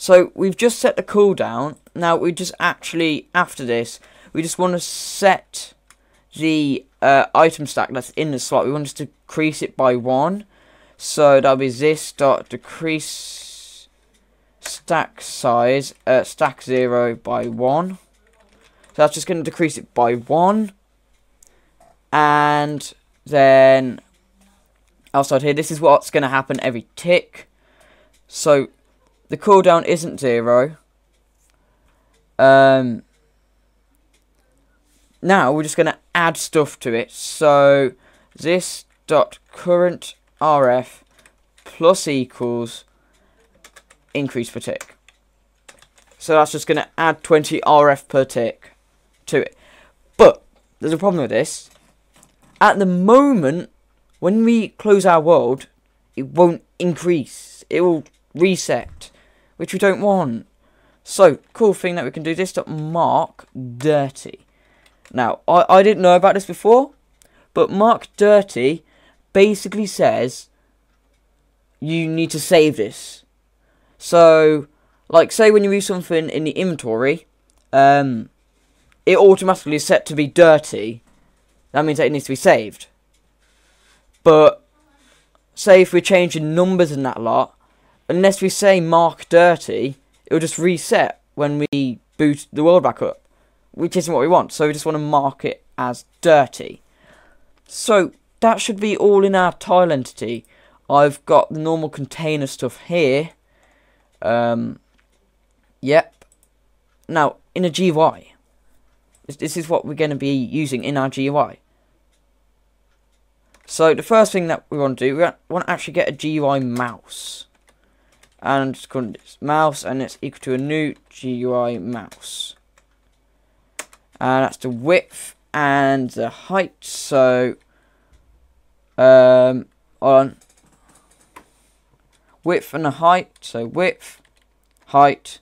So we've just set the cooldown. Now we just actually, after this, we just want to set the uh, item stack that's in the slot. We want to decrease it by one. So that'll be this dot decrease stack size, uh, stack zero by one. So that's just going to decrease it by one. And then outside here, this is what's going to happen every tick. So the cooldown isn't zero. Um, now we're just going to add stuff to it. So this dot current RF plus equals increase per tick. So that's just going to add 20 RF per tick to it. But there's a problem with this. At the moment, when we close our world, it won't increase. It will reset, which we don't want. So, cool thing that we can do this dot mark dirty. Now, I, I didn't know about this before, but mark dirty basically says you need to save this. So, like, say when you move something in the inventory, um, it automatically is set to be dirty. That means that it needs to be saved. But, say if we're changing numbers in that lot, unless we say mark dirty, it'll just reset when we boot the world back up which isn't what we want. So we just want to mark it as dirty. So that should be all in our tile entity. I've got the normal container stuff here. Um, yep. Now, in a GUI, this is what we're going to be using in our GUI. So the first thing that we want to do, we want to actually get a GUI mouse. And it's called mouse, and it's equal to a new GUI mouse. And that's the width and the height. So, um, on width and the height. So width, height,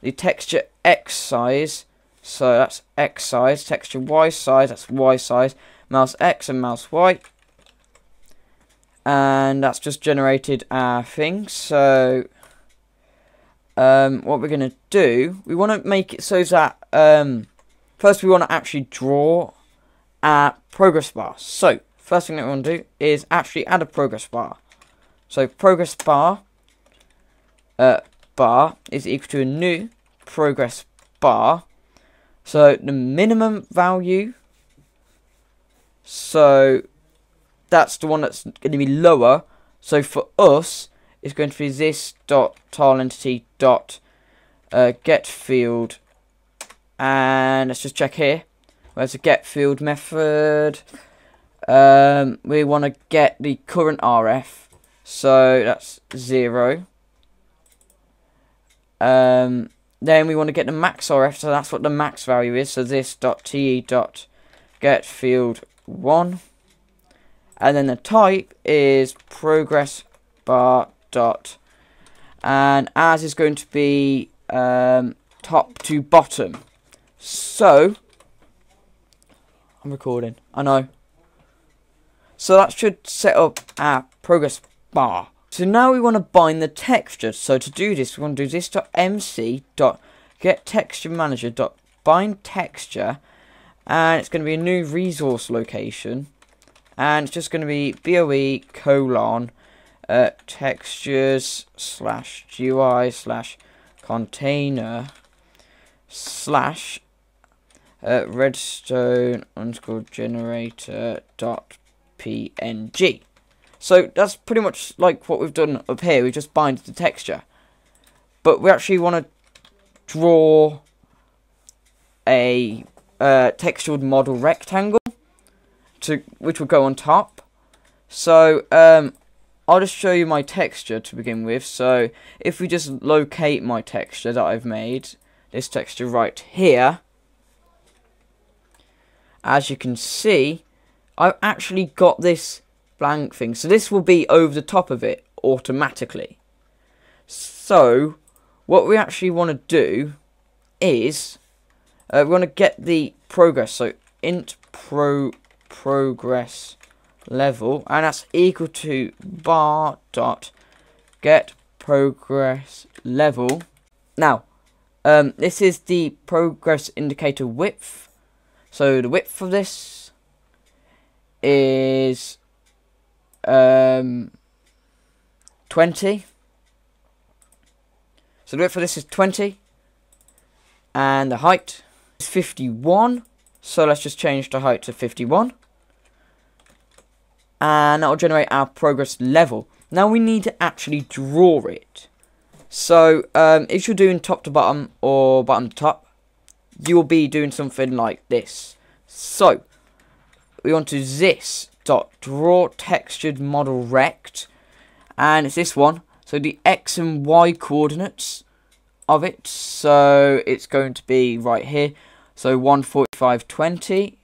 the texture X size. So that's X size. Texture Y size. That's Y size. Mouse X and mouse Y. And that's just generated our thing. So, um, what we're going to do, we want to make it so that, um, First, we want to actually draw a progress bar. So, first thing that we want to do is actually add a progress bar. So, progress bar uh, bar is equal to a new progress bar. So, the minimum value, so that's the one that's going to be lower. So, for us, it's going to be this dot tile entity dot uh, get field and let's just check here. Where's the get field method? Um, we want to get the current RF. So that's zero. Um, then we want to get the max RF. So that's what the max value is. So this dot te dot get field one. And then the type is progress bar dot. And as is going to be um, top to bottom. So, I'm recording. I know. So that should set up our progress bar. So now we want to bind the texture. So to do this, we want to do this dot mc dot get texture manager dot bind texture, and it's going to be a new resource location, and it's just going to be boe colon uh, textures slash GUI slash container slash uh, redstone underscore generator dot png. So that's pretty much like what we've done up here. We just bind the texture, but we actually want to draw a uh, textured model rectangle to which will go on top. So um, I'll just show you my texture to begin with. So if we just locate my texture that I've made, this texture right here as you can see, I've actually got this blank thing. So this will be over the top of it automatically. So what we actually want to do is uh, we want to get the progress. So int pro progress level and that's equal to bar dot get progress level Now, um, this is the progress indicator width. So the width of this is um, 20. So the width for this is 20. And the height is 51. So let's just change the height to 51. And that will generate our progress level. Now we need to actually draw it. So um, if you're doing top to bottom or bottom to top, you will be doing something like this. So we want to this dot draw textured model rect and it's this one so the x and y coordinates of it so it's going to be right here so 145.20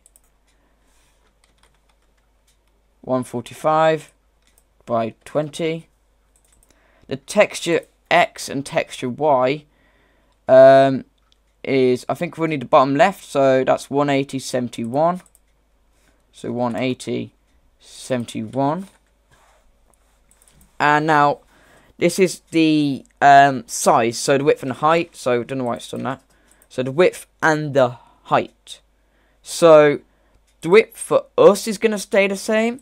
145 by 20 the texture x and texture y um, is I think we need the bottom left so that's 180 71 so 180 71 and now this is the um, size so the width and the height so don't know why it's done that. So the width and the height. So the width for us is going to stay the same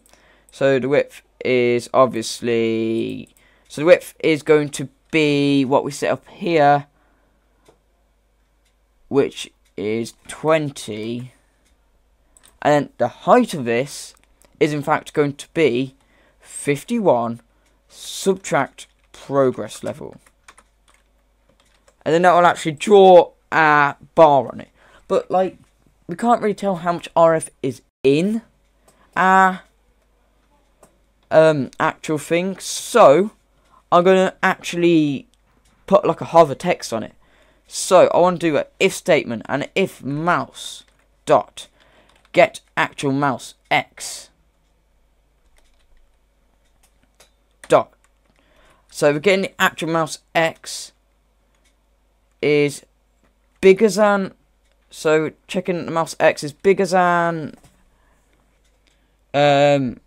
so the width is obviously so the width is going to be what we set up here which is 20 and the height of this is in fact going to be 51 subtract progress level. And then that will actually draw a bar on it. But like, we can't really tell how much RF is in our um, actual thing. So, I'm going to actually put like a hover text on it. So, I want to do an if statement and if mouse dot get actual mouse x dot. So we're getting the actual mouse x is bigger than so checking the mouse x is bigger than um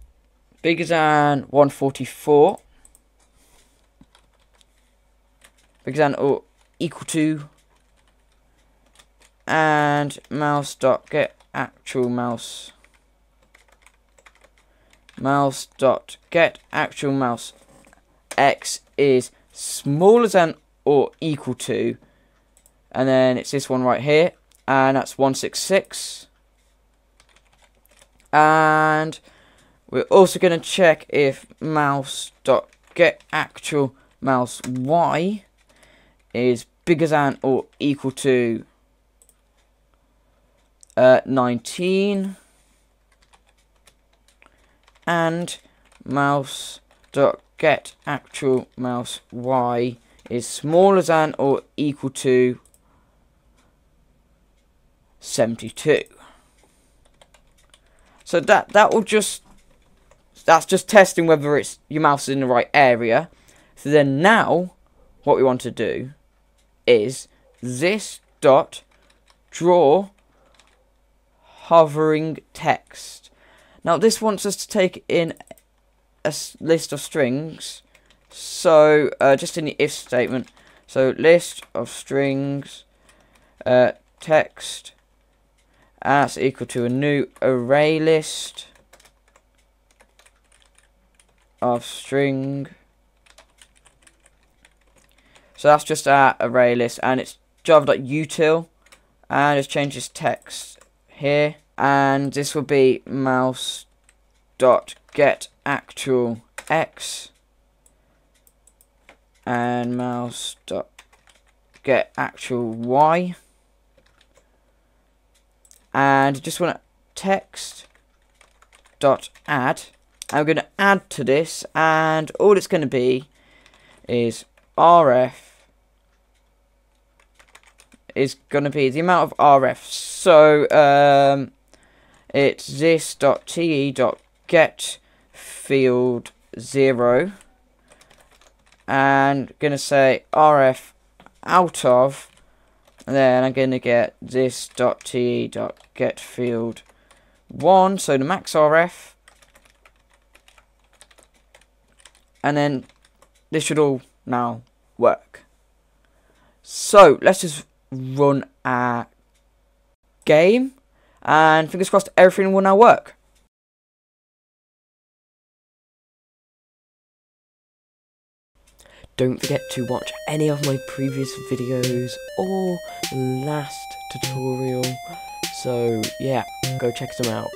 bigger than 144 bigger than or equal to and mouse dot get actual mouse. Mouse dot get actual mouse. X is smaller than or equal to. And then it's this one right here. And that's 166 and we're also going to check if mouse dot get actual mouse y is bigger than or equal to uh, 19 and mouse dot get actual mouse y is smaller than or equal to 72 so that that will just that's just testing whether it's your mouse is in the right area so then now what we want to do is this dot draw hovering text. Now this wants us to take in a list of strings. So uh, just in the if statement. So list of strings uh, text as equal to a new array list of string. So that's just our array list and it's java.util and just change this text here and this will be mouse dot get actual x and mouse dot get actual y and just want to text dot add I'm going to add to this and all it's going to be is rf is going to be the amount of RF. So um, it's this dot te dot get field zero, and going to say RF out of. And then I'm going to get this dot te dot get field one. So the max RF. And then this should all now work. So let's just run our game, and fingers crossed everything will now work. Don't forget to watch any of my previous videos or last tutorial. So yeah, go check them out.